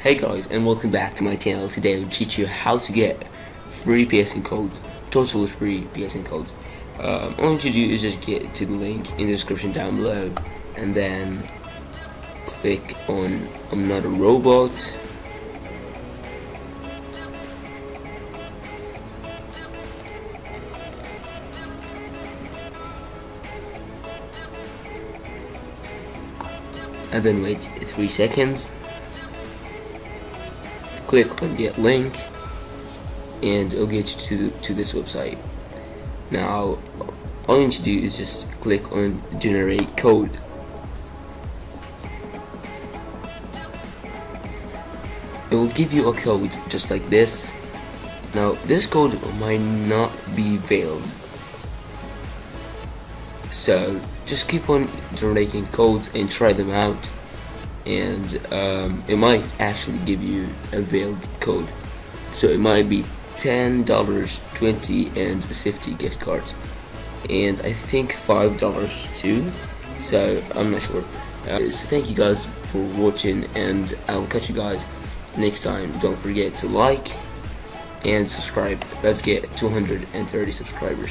Hey guys and welcome back to my channel. Today I'll teach you how to get free PSN codes, totally free PSN codes. Um, all you need to do is just get to the link in the description down below and then click on I'm not a robot and then wait 3 seconds click on get link and it'll get you to, to this website. Now all you need to do is just click on generate code. It will give you a code just like this. Now this code might not be veiled so just keep on generating codes and try them out and um, it might actually give you a veiled code. So it might be ten dollars 20 and 50 gift cards. And I think five dollars too. So I'm not sure. Uh, so thank you guys for watching and I will catch you guys next time. Don't forget to like and subscribe. Let's get 230 subscribers